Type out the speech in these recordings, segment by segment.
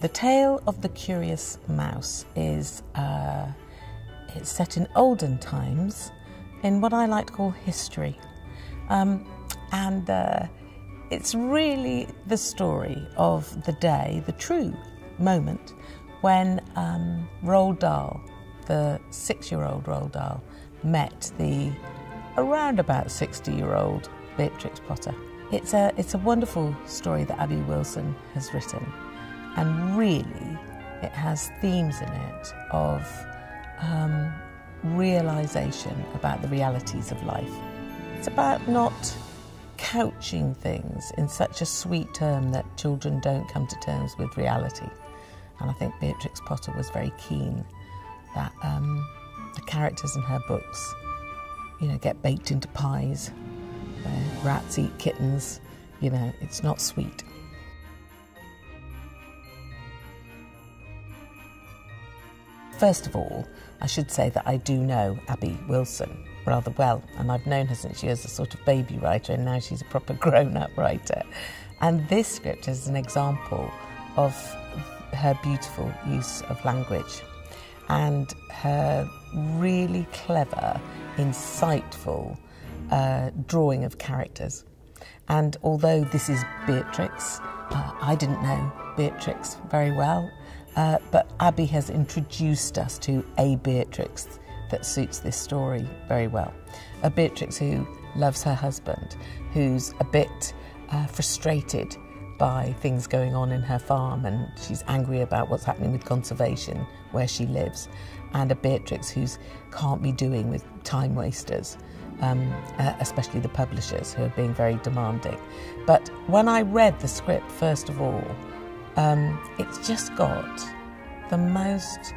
The Tale of the Curious Mouse is uh, it's set in olden times in what I like to call history. Um, and uh, it's really the story of the day, the true moment, when um, Roald Dahl, the six year old Roald Dahl, met the around about 60 year old Beatrix Potter. It's a, it's a wonderful story that Abby Wilson has written, and really it has themes in it of um, realization about the realities of life. It's about not couching things in such a sweet term that children don't come to terms with reality. And I think Beatrix Potter was very keen that um, the characters in her books, you know, get baked into pies. Rats eat kittens. You know, it's not sweet. First of all, I should say that I do know Abby Wilson rather well, and I've known her since she was a sort of baby writer, and now she's a proper grown up writer. And this script is an example of her beautiful use of language and her really clever, insightful uh, drawing of characters. And although this is Beatrix, uh, I didn't know Beatrix very well. Uh, but Abby has introduced us to a Beatrix that suits this story very well. A Beatrix who loves her husband, who's a bit uh, frustrated by things going on in her farm and she's angry about what's happening with conservation where she lives, and a Beatrix who can't be doing with time wasters. Um, uh, especially the publishers who are being very demanding. But when I read the script, first of all, um, it's just got the most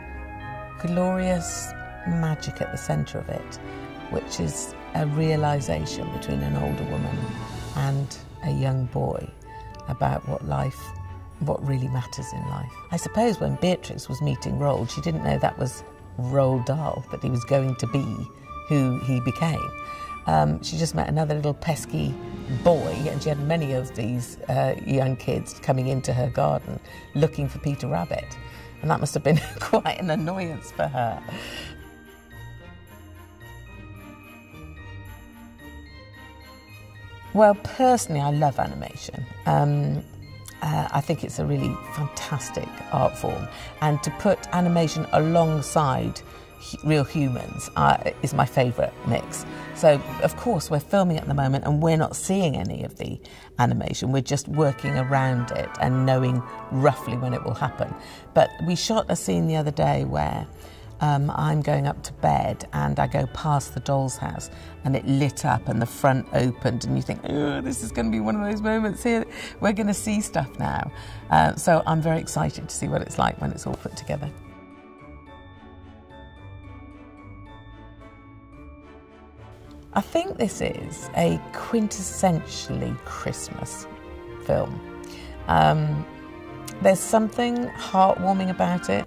glorious magic at the centre of it, which is a realization between an older woman and a young boy about what life, what really matters in life. I suppose when Beatrix was meeting Roald, she didn't know that was Roald Dahl, that he was going to be who he became. Um, she just met another little pesky boy, and she had many of these uh, young kids coming into her garden looking for Peter Rabbit. And that must have been quite an annoyance for her. Well, personally, I love animation. Um, uh, I think it's a really fantastic art form. And to put animation alongside real humans uh, is my favourite mix. So, of course, we're filming at the moment and we're not seeing any of the animation. We're just working around it and knowing roughly when it will happen. But we shot a scene the other day where um, I'm going up to bed and I go past the doll's house and it lit up and the front opened and you think, oh, this is going to be one of those moments here. We're going to see stuff now. Uh, so I'm very excited to see what it's like when it's all put together. I think this is a quintessentially Christmas film. Um, there's something heartwarming about it.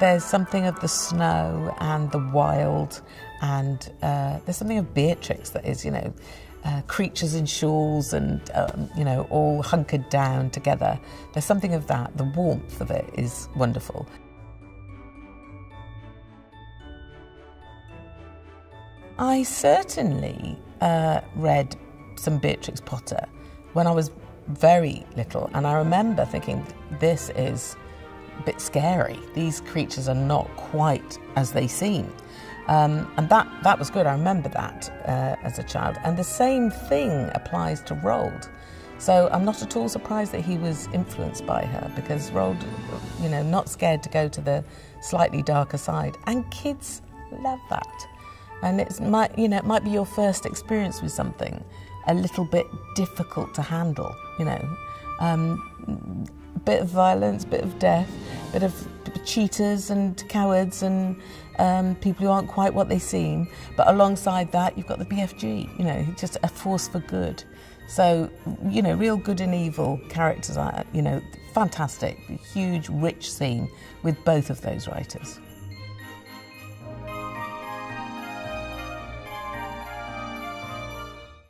There's something of the snow and the wild, and uh, there's something of Beatrix that is, you know, uh, creatures in shawls and, um, you know, all hunkered down together. There's something of that. The warmth of it is wonderful. I certainly uh, read some Beatrix Potter when I was very little, and I remember thinking, this is a bit scary. These creatures are not quite as they seem. Um, and that, that was good. I remember that uh, as a child. And the same thing applies to Roald. So I'm not at all surprised that he was influenced by her because Roald, you know, not scared to go to the slightly darker side. And kids love that and it might you know it might be your first experience with something a little bit difficult to handle you know. Um, bit of violence bit of death bit of cheaters and cowards and um, people who aren't quite what they seem. But alongside that you've got the BFG you know just a force for good. So you know real good and evil characters are you know fantastic. Huge rich scene with both of those writers